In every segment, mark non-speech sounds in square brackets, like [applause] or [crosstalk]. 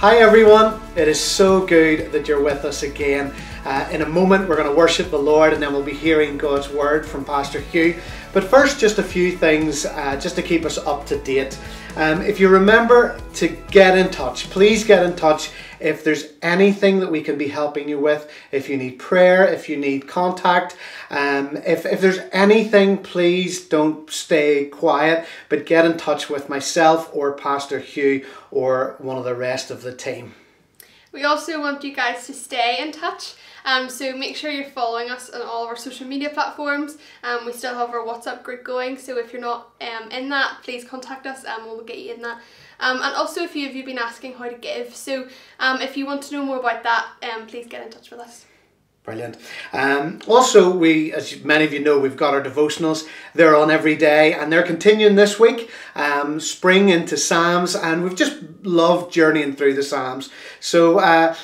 Hi everyone, it is so good that you're with us again. Uh, in a moment, we're going to worship the Lord and then we'll be hearing God's word from Pastor Hugh. But first, just a few things uh, just to keep us up to date. Um, if you remember to get in touch, please get in touch if there's anything that we can be helping you with. If you need prayer, if you need contact, um, if, if there's anything, please don't stay quiet, but get in touch with myself or Pastor Hugh or one of the rest of the team. We also want you guys to stay in touch. Um, so make sure you're following us on all of our social media platforms. Um, we still have our WhatsApp group going, so if you're not um, in that, please contact us and we'll get you in that. Um, and also, a few of you have been asking how to give, so um, if you want to know more about that, um, please get in touch with us. Brilliant. Um, also, we, as many of you know, we've got our devotionals. They're on every day, and they're continuing this week. Um, spring into Psalms, and we've just loved journeying through the Psalms. So. Uh,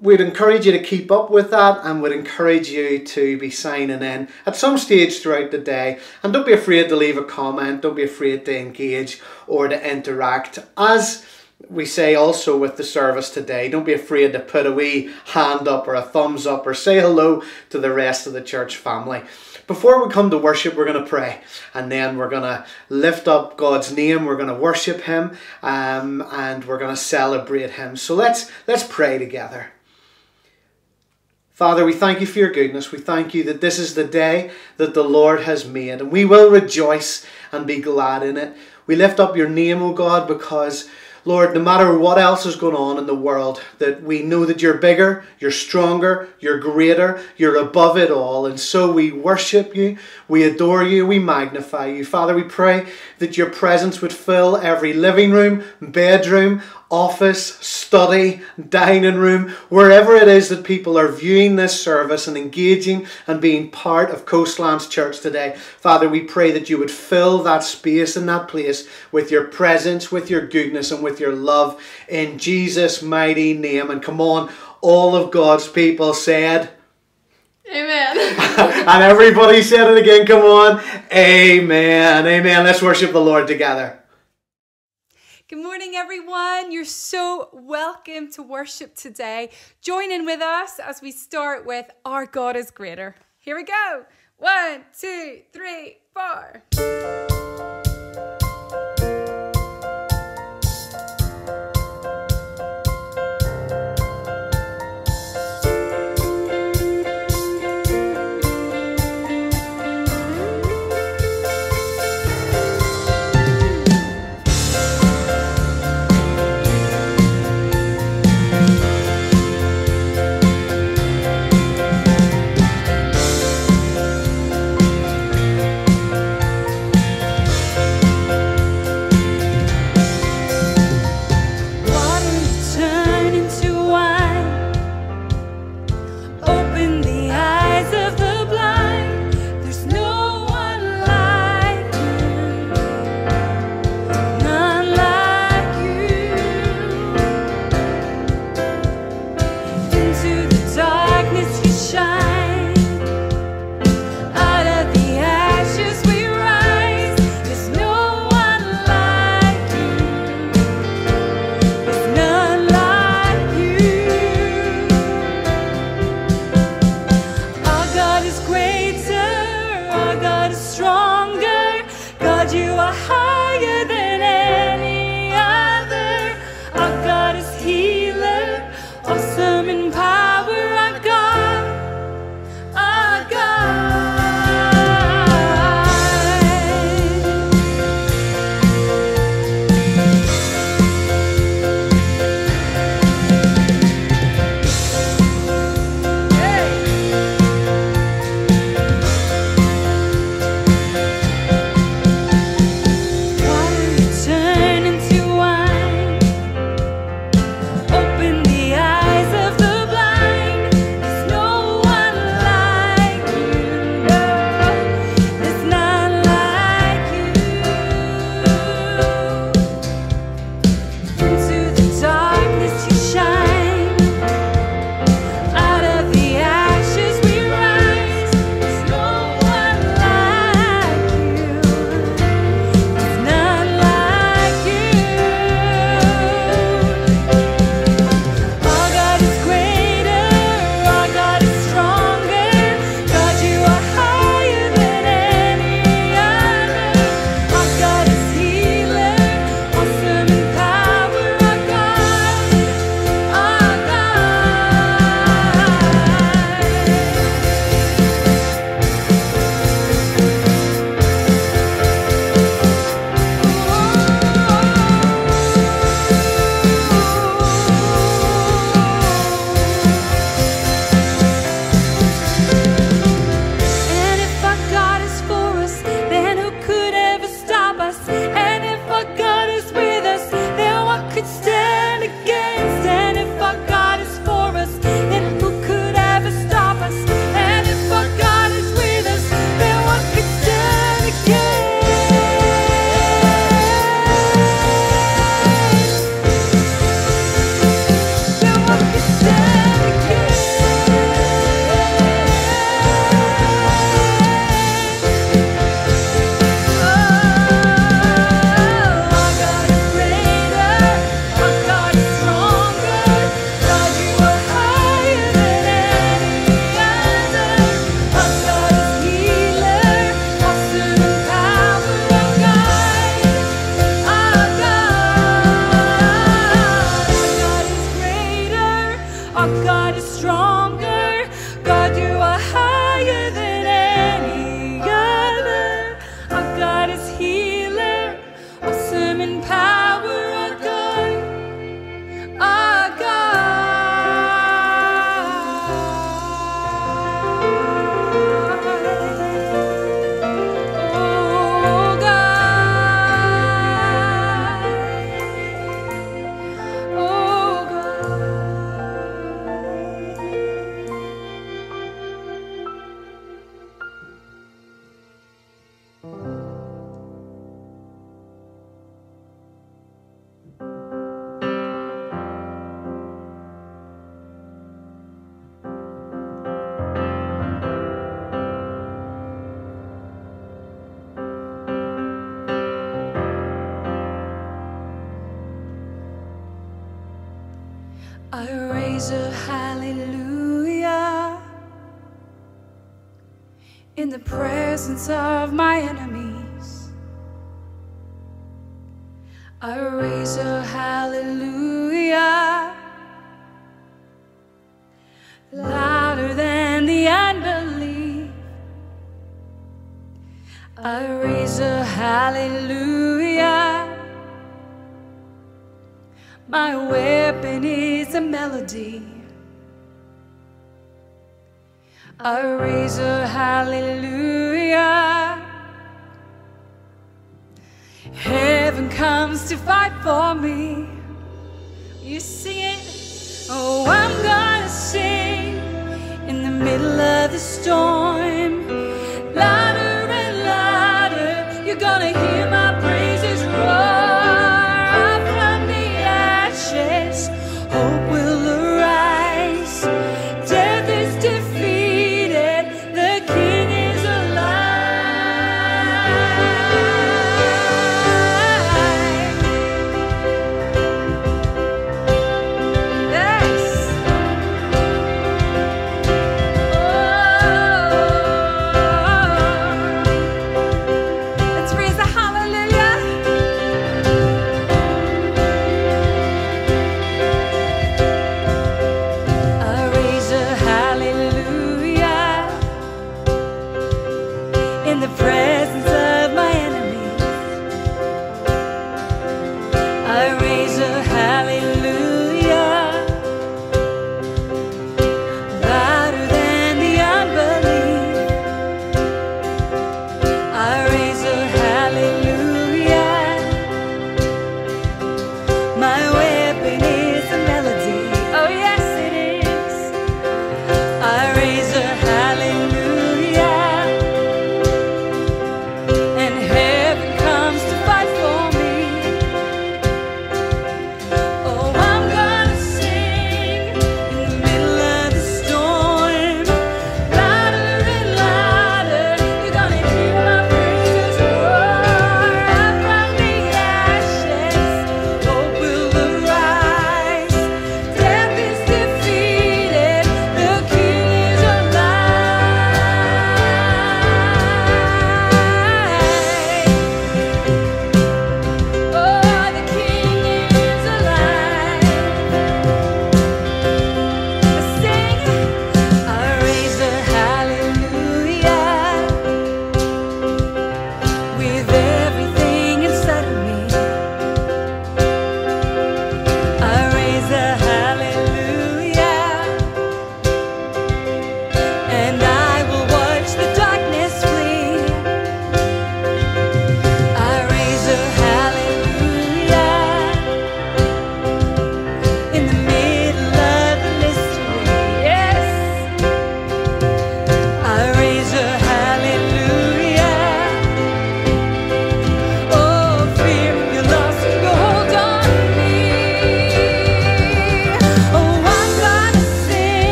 we'd encourage you to keep up with that and we'd encourage you to be signing in at some stage throughout the day. And don't be afraid to leave a comment, don't be afraid to engage or to interact. As we say also with the service today, don't be afraid to put a wee hand up or a thumbs up or say hello to the rest of the church family. Before we come to worship, we're going to pray and then we're going to lift up God's name. We're going to worship Him um, and we're going to celebrate Him. So let's let's pray together. Father, we thank you for your goodness. We thank you that this is the day that the Lord has made, and we will rejoice and be glad in it. We lift up your name, O God, because Lord, no matter what else is going on in the world, that we know that you're bigger, you're stronger, you're greater, you're above it all. And so we worship you, we adore you, we magnify you. Father, we pray that your presence would fill every living room, bedroom, office, study, dining room, wherever it is that people are viewing this service and engaging and being part of Coastlands Church today. Father, we pray that you would fill that space and that place with your presence, with your goodness, and with your love in Jesus' mighty name. And come on, all of God's people said, Amen. [laughs] and everybody said it again. Come on. Amen. Amen. Let's worship the Lord together. Good morning, everyone. You're so welcome to worship today. Join in with us as we start with Our God is Greater. Here we go. One, two, three, four.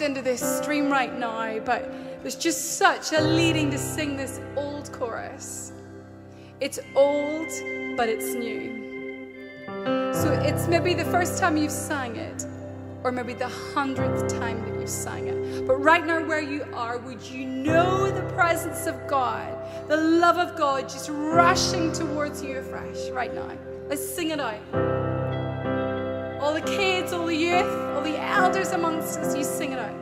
Into this stream right now, but there's just such a leading to sing this old chorus. It's old, but it's new. So it's maybe the first time you've sang it, or maybe the hundredth time that you've sang it. But right now, where you are, would you know the presence of God, the love of God just rushing towards you afresh right now? Let's sing it out. All the kids, all the youth, elders amongst us, you sing it out.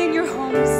In your homes.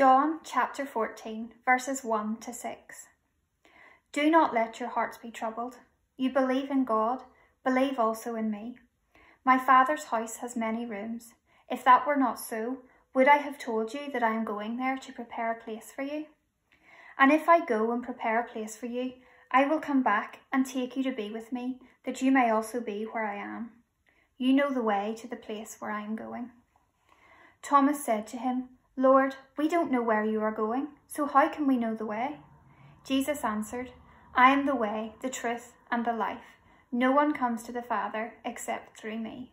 John chapter 14, verses 1 to 6. Do not let your hearts be troubled. You believe in God, believe also in me. My Father's house has many rooms. If that were not so, would I have told you that I am going there to prepare a place for you? And if I go and prepare a place for you, I will come back and take you to be with me, that you may also be where I am. You know the way to the place where I am going. Thomas said to him, Lord, we don't know where you are going, so how can we know the way? Jesus answered, I am the way, the truth, and the life. No one comes to the Father except through me.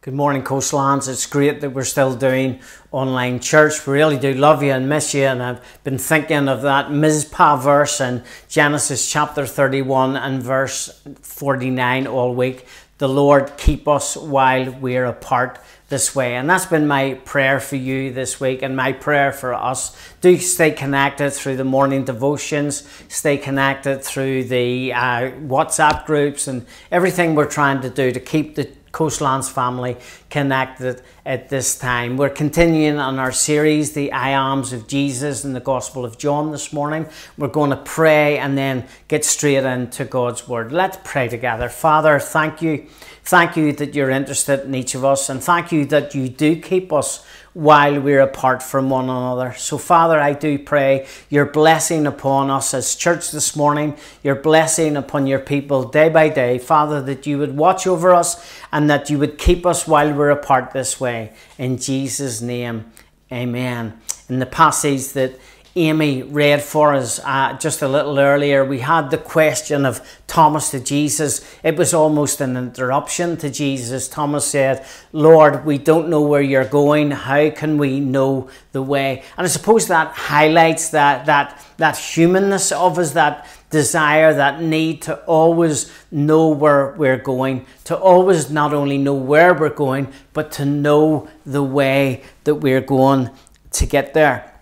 Good morning, Coastlands. It's great that we're still doing online church. We really do love you and miss you. And I've been thinking of that Mizpah verse in Genesis chapter 31 and verse 49 all week. The Lord keep us while we're apart this way. And that's been my prayer for you this week and my prayer for us. Do stay connected through the morning devotions, stay connected through the uh, WhatsApp groups and everything we're trying to do to keep the Coastlands family connected at this time. We're continuing on our series, The I Ams of Jesus in the Gospel of John this morning. We're going to pray and then get straight into God's Word. Let's pray together. Father, thank you. Thank you that you're interested in each of us, and thank you that you do keep us while we're apart from one another. So, Father, I do pray your blessing upon us as church this morning, your blessing upon your people day by day. Father, that you would watch over us and that you would keep us while we're apart this way. In Jesus' name, amen. In the passage that Amy read for us uh, just a little earlier, we had the question of Thomas to Jesus. It was almost an interruption to Jesus. Thomas said, Lord, we don't know where you're going. How can we know the way? And I suppose that highlights that, that, that humanness of us, that desire, that need to always know where we're going, to always not only know where we're going, but to know the way that we're going to get there.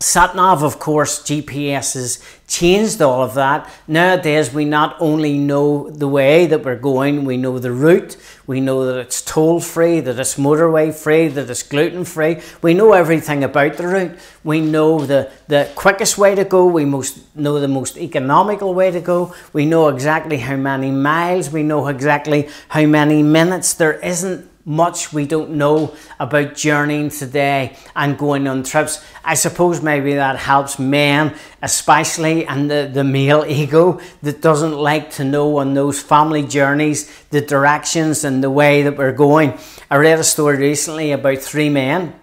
SatNav, of course, GPS has changed all of that. Nowadays, we not only know the way that we're going, we know the route, we know that it's toll free, that it's motorway free, that it's gluten free. We know everything about the route. We know the, the quickest way to go, we most know the most economical way to go. We know exactly how many miles, we know exactly how many minutes. There isn't much we don't know about journeying today and going on trips. I suppose maybe that helps men, especially, and the, the male ego that doesn't like to know on those family journeys the directions and the way that we're going. I read a story recently about three men.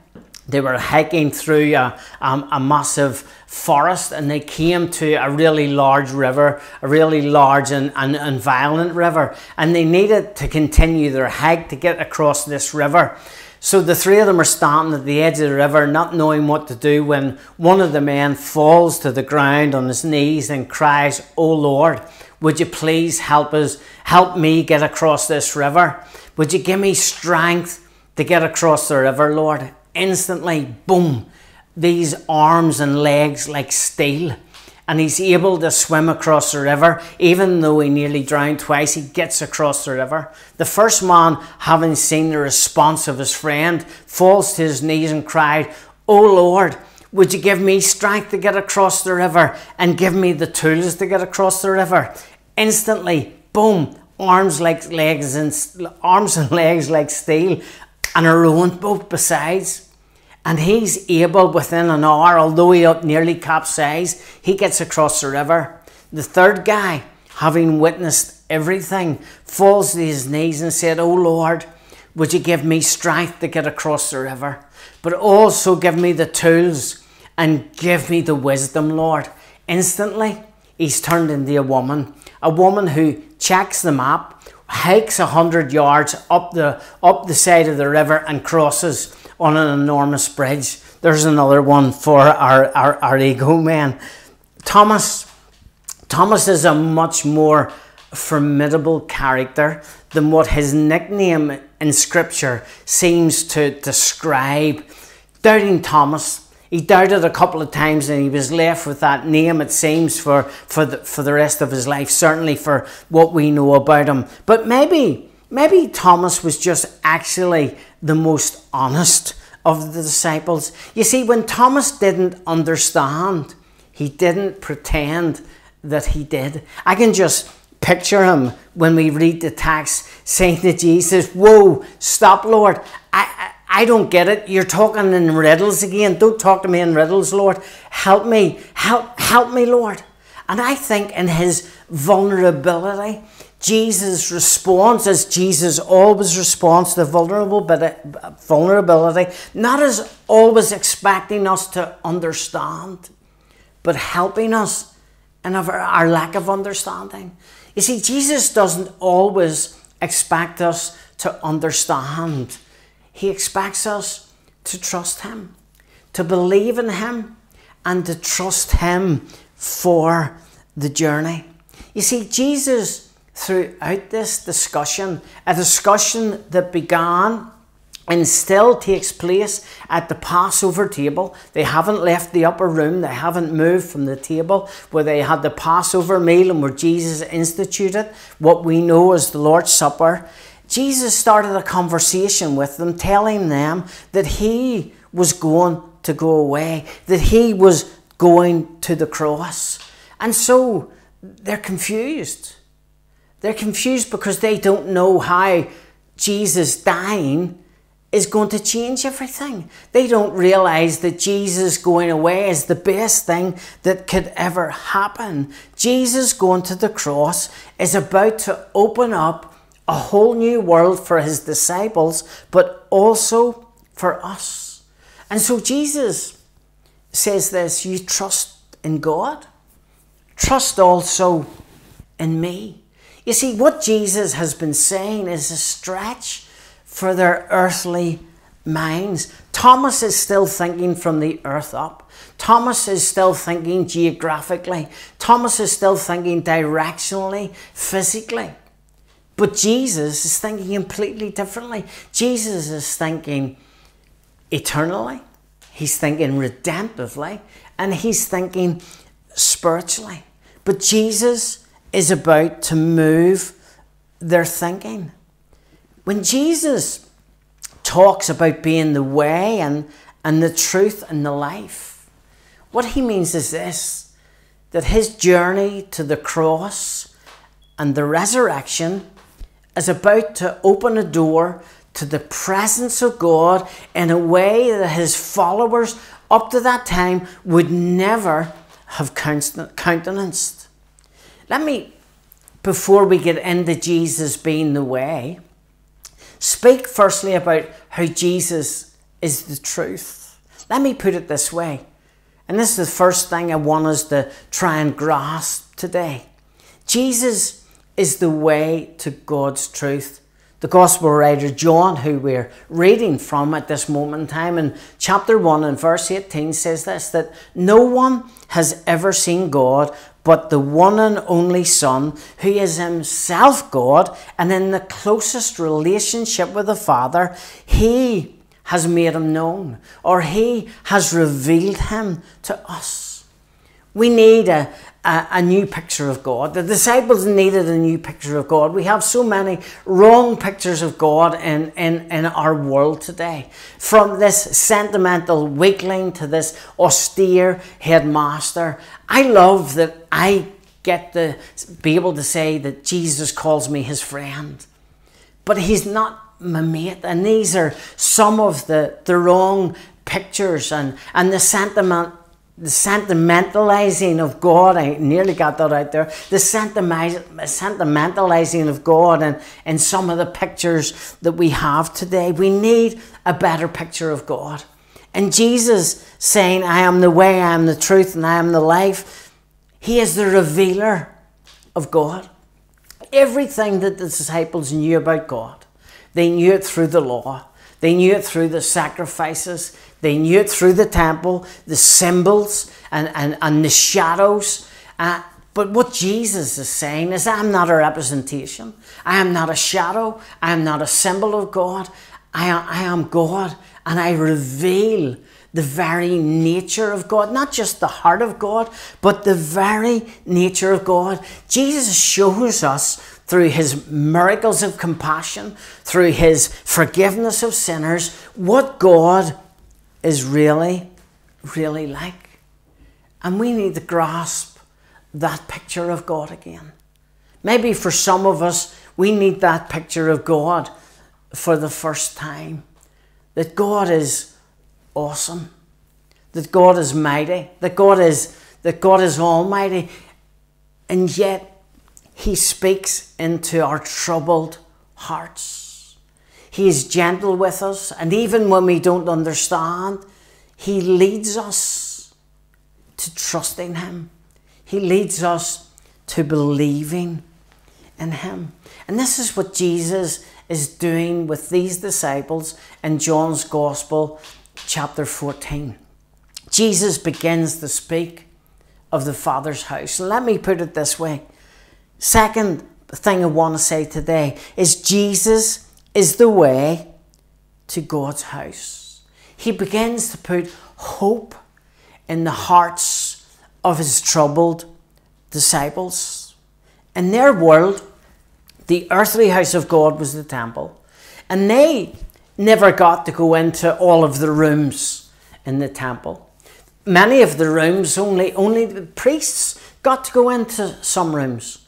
They were hiking through a, um, a massive forest and they came to a really large river, a really large and, and, and violent river, and they needed to continue their hike to get across this river. So the three of them are standing at the edge of the river, not knowing what to do, when one of the men falls to the ground on his knees and cries, Oh Lord, would you please help us, help me get across this river? Would you give me strength to get across the river, Lord? Instantly, boom, these arms and legs like steel. And he's able to swim across the river, even though he nearly drowned twice, he gets across the river. The first man, having seen the response of his friend, falls to his knees and cried, Oh Lord, Would you give me strength to get across the river and give me the tools to get across the river? Instantly, boom, arms like legs and arms and [laughs] legs like steel, and a rowing boat besides. And he's able within an hour, although he nearly capsized, he gets across the river. The third guy, having witnessed everything, falls to his knees and said, Oh Lord, would you give me strength to get across the river? But also give me the tools and give me the wisdom, Lord. Instantly, he's turned into a woman, a woman who checks the map, hikes a hundred yards up the up the side of the river and crosses on an enormous bridge. There's another one for our, our, our ego man. Thomas Thomas is a much more formidable character than what his nickname in scripture seems to describe. Doubting Thomas he doubted a couple of times and he was left with that name, it seems, for, for, the, for the rest of his life, certainly for what we know about him. But maybe, maybe Thomas was just actually the most honest of the disciples. You see, when Thomas didn't understand, he didn't pretend that he did. I can just picture him when we read the text saying to Jesus, Whoa, stop, Lord. I, I don't get it. You're talking in riddles again. Don't talk to me in riddles, Lord. Help me. Help, help me, Lord. And I think in his vulnerability, Jesus' response, as Jesus always responds to vulnerable vulnerability, not as always expecting us to understand, but helping us in our lack of understanding. You see, Jesus doesn't always expect us to understand he expects us to trust Him, to believe in Him, and to trust Him for the journey. You see, Jesus, throughout this discussion, a discussion that began and still takes place at the Passover table. They haven't left the upper room, they haven't moved from the table where they had the Passover meal and where Jesus instituted what we know as the Lord's Supper. Jesus started a conversation with them, telling them that he was going to go away, that he was going to the cross. And so they're confused. They're confused because they don't know how Jesus dying is going to change everything. They don't realize that Jesus going away is the best thing that could ever happen. Jesus going to the cross is about to open up a whole new world for his disciples, but also for us. And so Jesus says this you trust in God, trust also in me. You see, what Jesus has been saying is a stretch for their earthly minds. Thomas is still thinking from the earth up. Thomas is still thinking geographically. Thomas is still thinking directionally, physically. But Jesus is thinking completely differently. Jesus is thinking eternally, he's thinking redemptively, and he's thinking spiritually. But Jesus is about to move their thinking. When Jesus talks about being the way and, and the truth and the life, what he means is this that his journey to the cross and the resurrection is about to open a door to the presence of God in a way that his followers up to that time would never have countenanced. Let me, before we get into Jesus being the way, speak firstly about how Jesus is the truth. Let me put it this way, and this is the first thing I want us to try and grasp today. Jesus is the way to God's truth. The Gospel writer John, who we're reading from at this moment in time, in chapter 1 and verse 18 says this that no one has ever seen God but the one and only Son, who is himself God and in the closest relationship with the Father, he has made him known or he has revealed him to us. We need a, a, new picture of God. The disciples needed a new picture of God. We have so many wrong pictures of God in, in, in our world today. From this sentimental weakling to this austere headmaster. I love that I get to be able to say that Jesus calls me his friend. But he's not my mate. And these are some of the, the wrong pictures and, and the sentiment the sentimentalizing of God, I nearly got that out there, the sentimentalizing of God and, and some of the pictures that we have today. We need a better picture of God. And Jesus saying, I am the way, I am the truth, and I am the life, He is the revealer of God. Everything that the disciples knew about God, they knew it through the law. They knew it through the sacrifices. They knew it through the temple, the symbols, and, and, and the shadows. Uh, but what Jesus is saying is, I'm not a representation. I am not a shadow. I am not a symbol of God. I I am God, and I reveal the very nature of God, not just the heart of God, but the very nature of God. Jesus shows us through his miracles of compassion, through his forgiveness of sinners, what God is really, really like. And we need to grasp that picture of God again. Maybe for some of us, we need that picture of God for the first time. That God is awesome. That God is mighty. That God is that God is almighty. And yet he speaks into our troubled hearts. He is gentle with us, and even when we don't understand, He leads us to trusting Him. He leads us to believing in Him. And this is what Jesus is doing with these disciples in John's Gospel, chapter 14. Jesus begins to speak of the Father's house. And let me put it this way. Second thing I want to say today is Jesus is the way to God's house. He begins to put hope in the hearts of his troubled disciples. In their world, the earthly house of God was the temple, and they never got to go into all of the rooms in the temple. Many of the rooms, only, only the priests got to go into some rooms.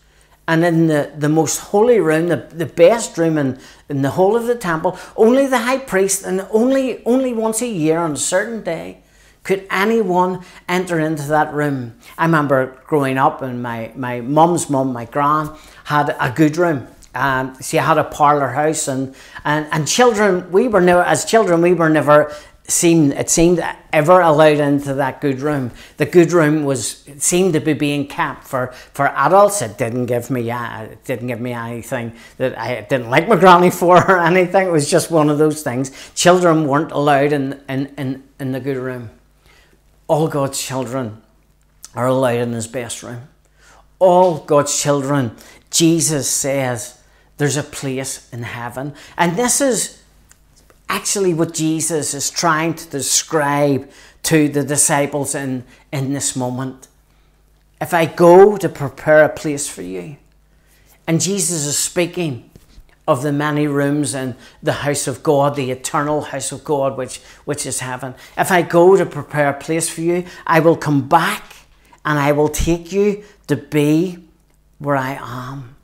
And in the, the most holy room, the, the best room in, in the whole of the temple, only the high priest and only, only once a year on a certain day could anyone enter into that room. I remember growing up and my, my mum's mum, my gran, had a good room. Um, she had a parlour house and, and, and children, we were never, as children, we were never seemed it seemed ever allowed into that good room. The good room was seemed to be being kept for, for adults. It didn't give me uh, it didn't give me anything that I didn't like my granny [laughs] for or anything. It was just one of those things. Children weren't allowed in, in, in, in the good room. All God's children are allowed in his best room. All God's children, Jesus says, there's a place in heaven. And this is actually what Jesus is trying to describe to the disciples in, in this moment. If I go to prepare a place for you, and Jesus is speaking of the many rooms in the house of God, the eternal house of God, which, which is heaven. If I go to prepare a place for you, I will come back and I will take you to be where I am.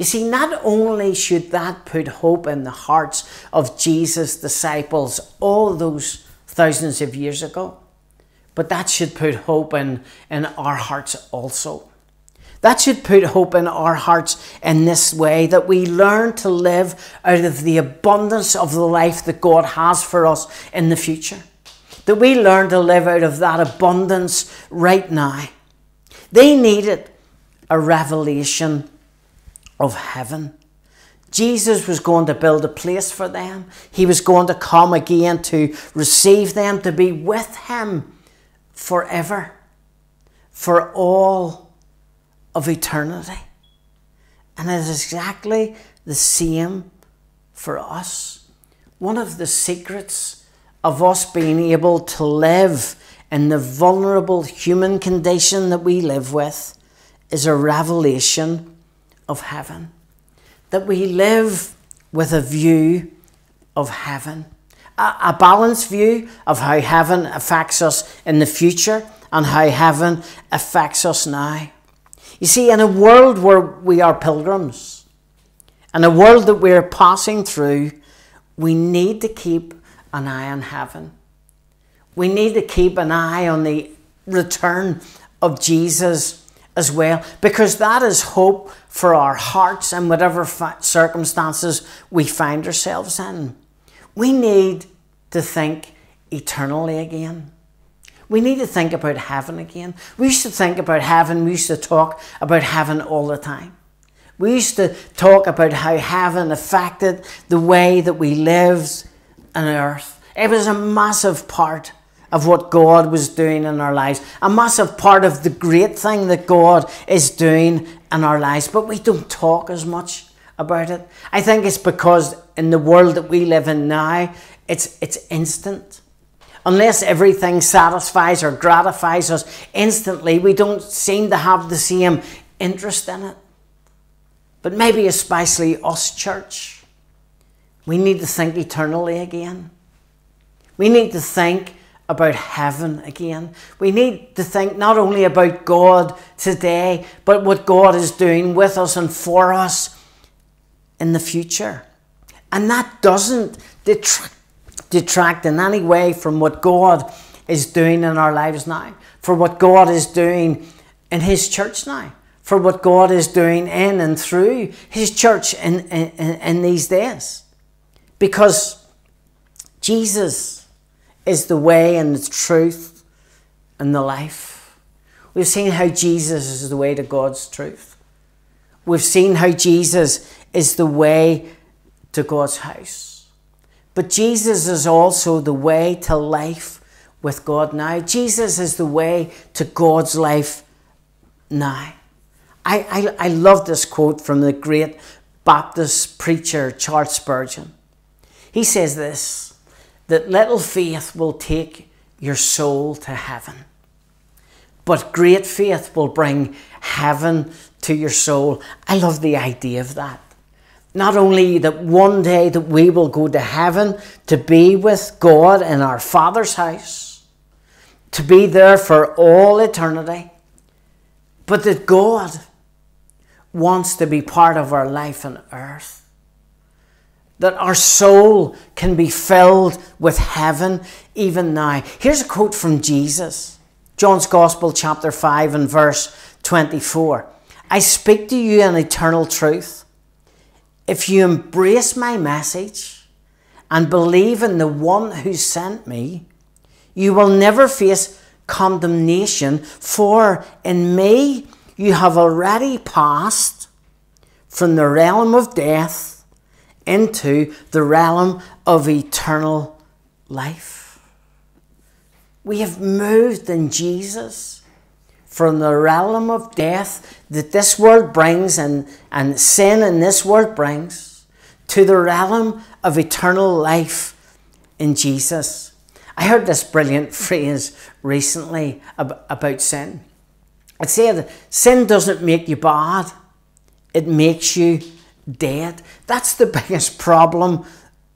You see, not only should that put hope in the hearts of Jesus' disciples all those thousands of years ago, but that should put hope in, in our hearts also. That should put hope in our hearts in this way that we learn to live out of the abundance of the life that God has for us in the future. That we learn to live out of that abundance right now. They needed a revelation of heaven. Jesus was going to build a place for them. He was going to come again to receive them, to be with Him forever, for all of eternity. And it is exactly the same for us. One of the secrets of us being able to live in the vulnerable human condition that we live with is a revelation of heaven. That we live with a view of heaven. A, a balanced view of how heaven affects us in the future and how heaven affects us now. You see, in a world where we are pilgrims, in a world that we're passing through, we need to keep an eye on heaven. We need to keep an eye on the return of Jesus as well, because that is hope for our hearts and whatever circumstances we find ourselves in. We need to think eternally again. We need to think about heaven again. We used to think about heaven, we used to talk about heaven all the time. We used to talk about how heaven affected the way that we lived on earth. It was a massive part of what God was doing in our lives, a massive part of the great thing that God is doing in our lives, but we don't talk as much about it. I think it's because in the world that we live in now, it's, it's instant. Unless everything satisfies or gratifies us instantly, we don't seem to have the same interest in it. But maybe especially us, church, we need to think eternally again. We need to think about heaven again. We need to think not only about God today, but what God is doing with us and for us in the future. And that doesn't detract, detract in any way from what God is doing in our lives now, for what God is doing in His church now, for what God is doing in and through His church in, in, in these days. Because Jesus is the way and the truth and the life. We've seen how Jesus is the way to God's truth. We've seen how Jesus is the way to God's house. But Jesus is also the way to life with God now. Jesus is the way to God's life now. I, I, I love this quote from the great Baptist preacher Charles Spurgeon. He says this that little faith will take your soul to heaven. But great faith will bring heaven to your soul. I love the idea of that. Not only that one day that we will go to heaven to be with God in our Father's house, to be there for all eternity, but that God wants to be part of our life on earth that our soul can be filled with heaven even now. Here's a quote from Jesus, John's Gospel, chapter 5, and verse 24. I speak to you in eternal truth. If you embrace my message and believe in the one who sent me, you will never face condemnation, for in me you have already passed from the realm of death into the realm of eternal life. We have moved in Jesus from the realm of death that this world brings and, and sin in this world brings to the realm of eternal life in Jesus. I heard this brilliant [laughs] phrase recently about sin. It said, that Sin doesn't make you bad, it makes you dead. That's the [laughs] biggest problem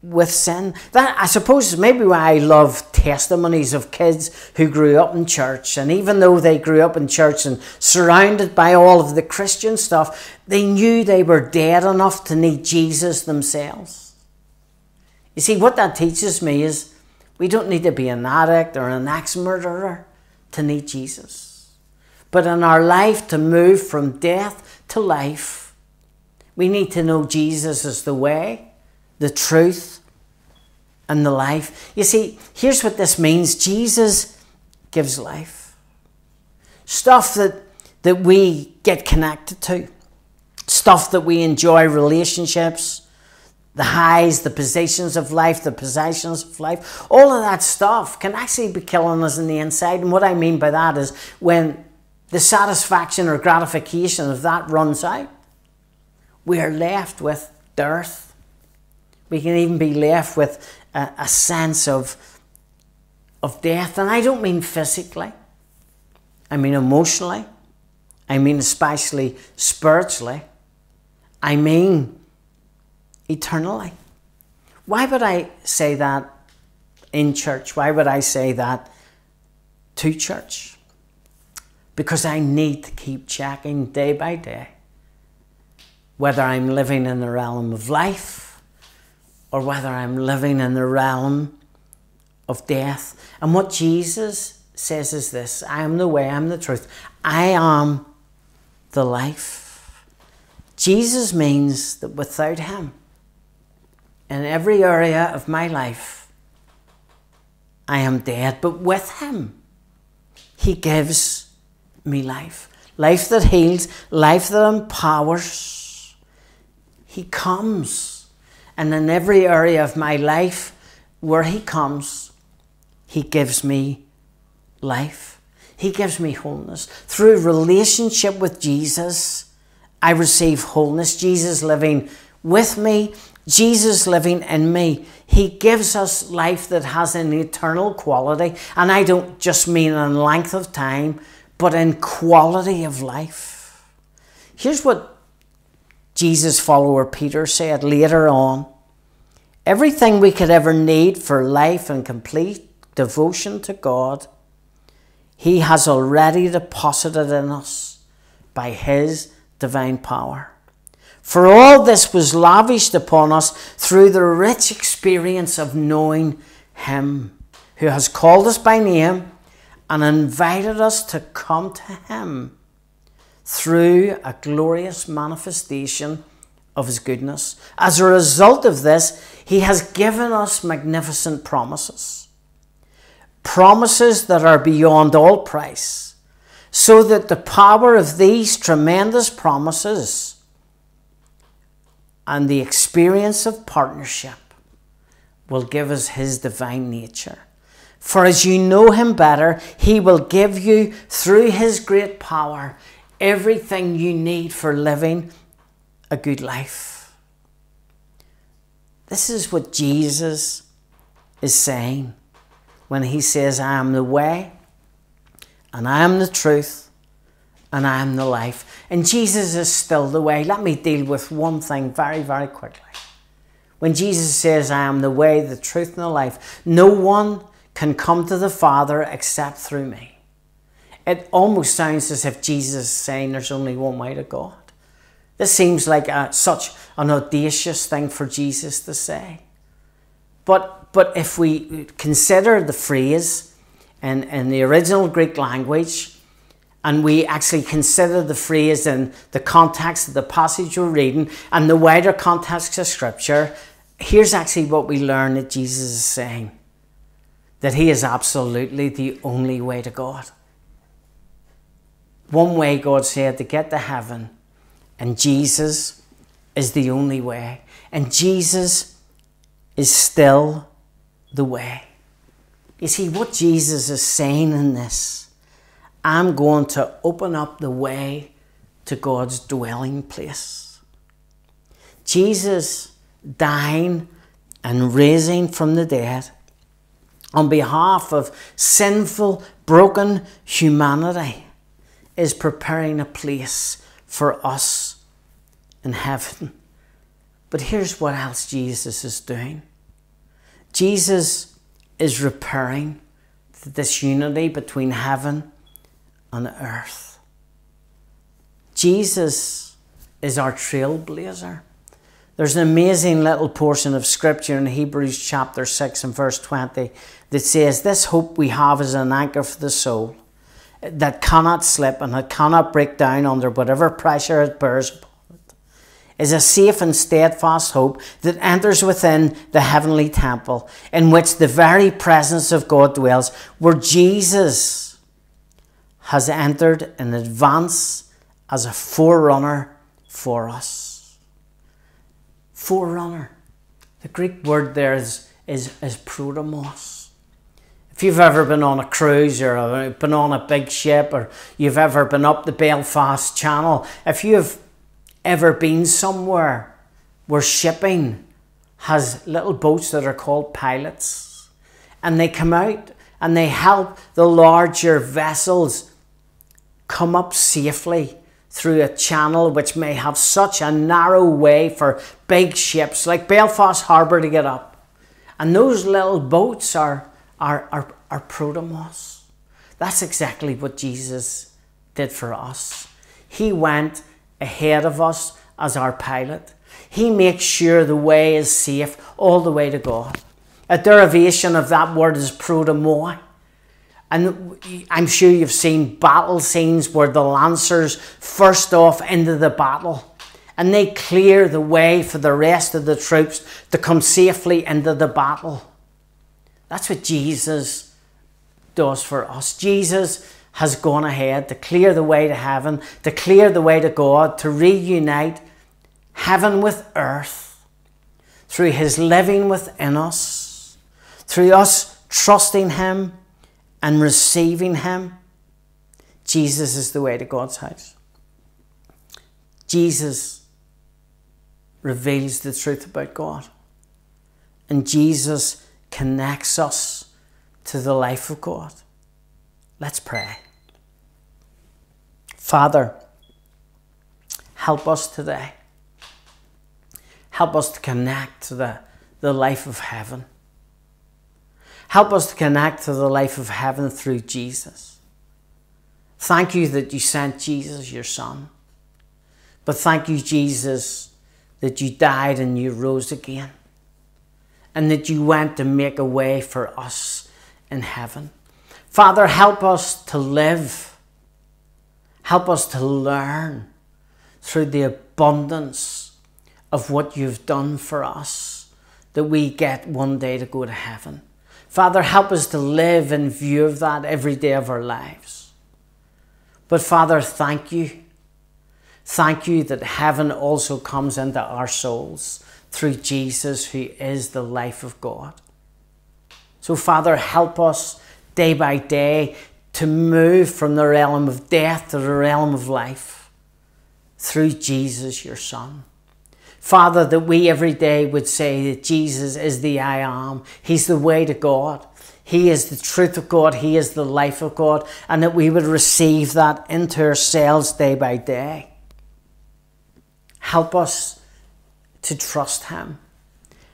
with sin. That I suppose is maybe why I love testimonies of kids who grew up in church, and even though they grew up in church and surrounded by all of the Christian stuff, they knew they were dead enough to need Jesus themselves. You see, what that teaches me is we don't need to be an addict or an axe murderer to need Jesus. But in our life, to move from death to life, we need to know Jesus as the way, the truth, and the life. You see, here's what this means Jesus gives life. Stuff that, that we get connected to, stuff that we enjoy, relationships, the highs, the positions of life, the possessions of life, all of that stuff can actually be killing us in the inside. And what I mean by that is when the satisfaction or gratification of that runs out, we are left with dearth. We can even be left with a, a sense of, of death. And I don't mean physically, I mean emotionally, I mean especially spiritually. I mean eternally. Why would I say that in church? Why would I say that to church? Because I need to keep checking day by day whether I'm living in the realm of life or whether I'm living in the realm of death. And what Jesus says is this I am the way, I am the truth, I am the life. Jesus means that without Him, in every area of my life, I am dead. But with Him, He gives me life. Life that heals, life that empowers. He comes. And in every area of my life where He comes, He gives me life. He gives me wholeness. Through relationship with Jesus, I receive wholeness. Jesus living with me, Jesus living in me. He gives us life that has an eternal quality. And I don't just mean in length of time, but in quality of life. Here's what Jesus' follower Peter said later on Everything we could ever need for life and complete devotion to God he has already deposited in us by His divine power. For all this was lavished upon us through the rich experience of knowing Him, who has called us by name and invited us to come to Him through a glorious manifestation of His goodness. As a result of this, He has given us magnificent promises promises that are beyond all price, so that the power of these tremendous promises and the experience of partnership will give us His divine nature. For as you know Him better, He will give you, through His great power, everything you need for living a good life. This is what Jesus is saying when he says, I am the way, and I am the truth, and I am the life. And Jesus is still the way. Let me deal with one thing very, very quickly. When Jesus says, I am the way, the truth, and the life, no one can come to the Father except through me. It almost sounds as if Jesus is saying there's only one way to God. This seems like a, such an audacious thing for Jesus to say. But but if we consider the phrase in, in the original Greek language, and we actually consider the phrase in the context of the passage we're reading and the wider context of Scripture, here's actually what we learn that Jesus is saying that He is absolutely the only way to God. One way, God said, to get to heaven, and Jesus is the only way. And Jesus is still the way. You see, what Jesus is saying in this, I'm going to open up the way to God's dwelling place. Jesus dying and raising from the dead on behalf of sinful, broken humanity is preparing a place for us in heaven. But here's what else Jesus is doing Jesus is repairing this unity between heaven and earth. Jesus is our trailblazer. There's an amazing little portion of scripture in Hebrews chapter 6 and verse 20 that says, This hope we have is an anchor for the soul that cannot slip and that cannot break down under whatever pressure it bears is a safe and steadfast hope that enters within the heavenly temple in which the very presence of God dwells, where Jesus has entered in advance as a forerunner for us. Forerunner. The Greek word there is, is, is prodromos. If you've ever been on a cruise or been on a big ship or you've ever been up the Belfast Channel, if you've ever been somewhere where shipping has little boats that are called pilots and they come out and they help the larger vessels come up safely through a channel which may have such a narrow way for big ships like Belfast Harbour to get up. And those little boats are, are, are, are prodromos. That's exactly what Jesus did for us. He went ahead of us as our pilot. He makes sure the way is safe all the way to God. A derivation of that word is prodromoi. And I'm sure you've seen battle scenes where the lancers first off into the battle and they clear the way for the rest of the troops to come safely into the battle. That's what Jesus does for us. Jesus has gone ahead to clear the way to heaven, to clear the way to God, to reunite heaven with earth through his living within us, through us trusting him and receiving him. Jesus is the way to God's house. Jesus reveals the truth about God. And Jesus connects us to the life of God. Let's pray. Father, help us today. Help us to connect to the, the life of heaven. Help us to connect to the life of heaven through Jesus. Thank you that you sent Jesus, your Son. But thank you, Jesus, that you died and you rose again. And that you went to make a way for us in heaven. Father, help us to live Help us to learn through the abundance of what you've done for us that we get one day to go to heaven. Father, help us to live in view of that every day of our lives. But Father, thank you. Thank you that heaven also comes into our souls through Jesus, who is the life of God. So, Father, help us day by day to move from the realm of death to the realm of life through Jesus, your Son. Father, that we every day would say that Jesus is the I am. He's the way to God. He is the truth of God. He is the life of God. And that we would receive that into ourselves day by day. Help us to trust Him.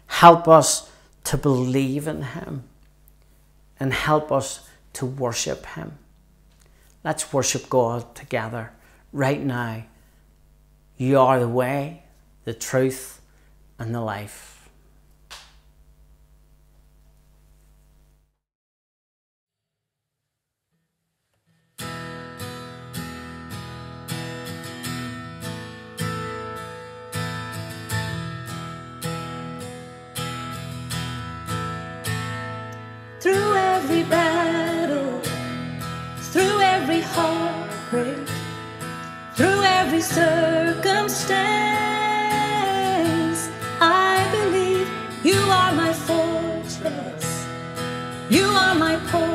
Help us to believe in Him. And help us to worship Him. Let's worship God together right now. You are the way, the truth, and the life. Every battle, through every heartbreak, through every circumstance, I believe you are my fortress, you are my portion,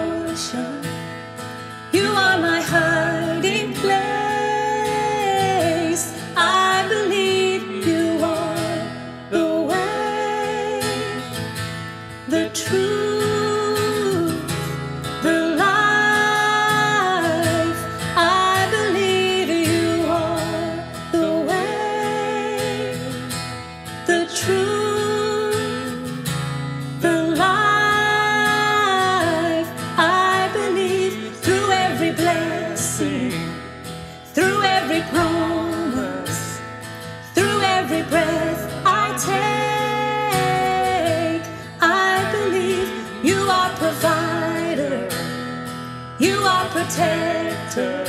protector,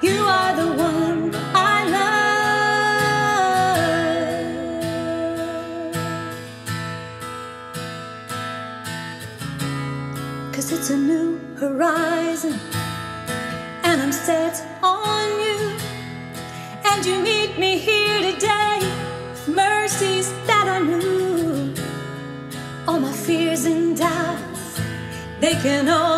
you are the one I love. Cause it's a new horizon, and I'm set on you. And you meet me here today mercies that I knew. All my fears and doubts, they can all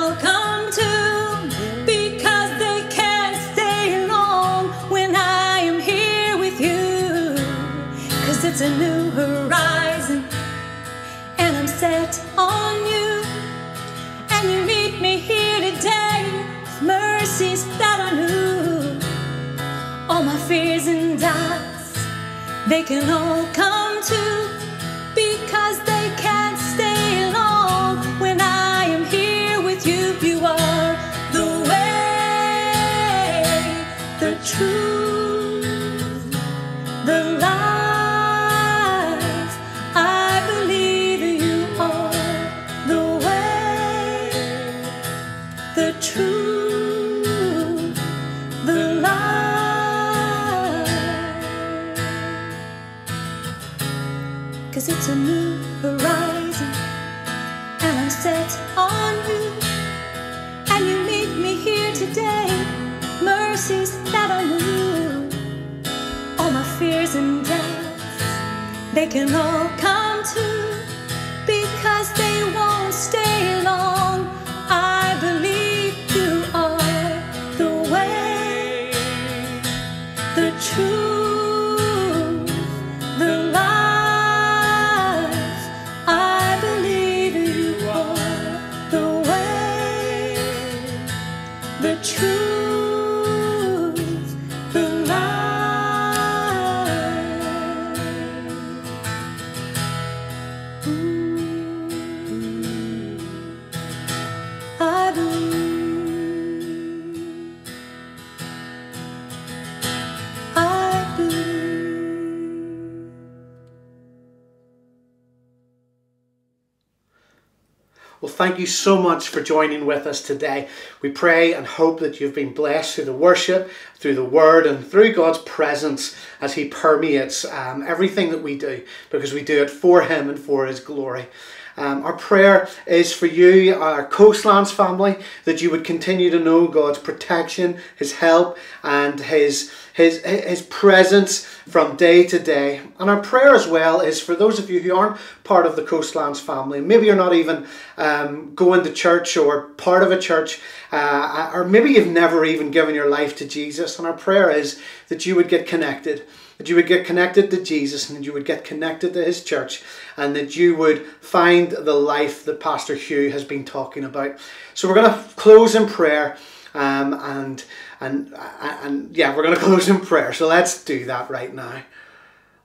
thank you so much for joining with us today. We pray and hope that you've been blessed through the worship, through the word, and through God's presence as He permeates um, everything that we do because we do it for Him and for His glory. Um, our prayer is for you, our Coastlands family, that you would continue to know God's protection, His help, and His His His presence from day to day. And our prayer as well is for those of you who aren't part of the Coastlands family. Maybe you're not even um, going to church or part of a church, uh, or maybe you've never even given your life to Jesus. And our prayer is that you would get connected that you would get connected to Jesus and that you would get connected to his church and that you would find the life that Pastor Hugh has been talking about. So we're going to close in prayer um, and and and yeah, we're going [laughs] to close in prayer. So let's do that right now.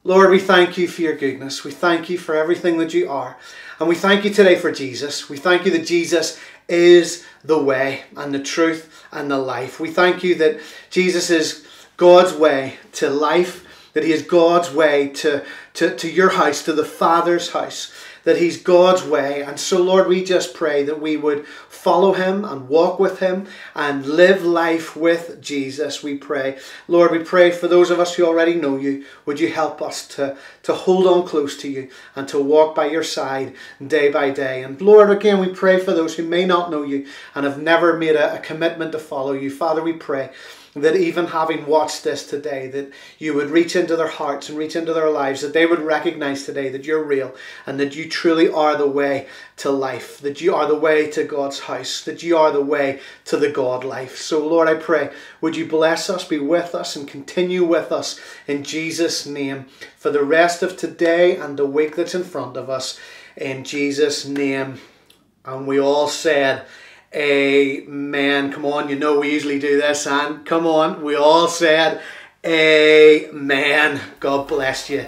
Lord, we thank you for your goodness. We thank you for everything that you are. And we thank you today for Jesus. We thank you that Jesus is the way and the truth and the life. We thank you that Jesus is God's way to life, that He is God's way to, to, to your house, to the Father's house, that He's God's way. And so, Lord, we just pray that we would follow Him and walk with Him and live life with Jesus, we pray. Lord, we pray for those of us who already know you, would you help us to, to hold on close to you and to walk by your side day by day. And Lord, again, we pray for those who may not know you and have never made a, a commitment to follow you. Father, we pray that even having watched this today, that you would reach into their hearts and reach into their lives, that they would recognize today that you're real and that you truly are the way to life, that you are the way to God's house, that you are the way to the God life. So, Lord, I pray, would you bless us, be with us, and continue with us in Jesus' name for the rest of today and the week that's in front of us. In Jesus' name. And we all said, Amen. Come on, you know we usually do this, and come on, we all said, Amen. God bless you.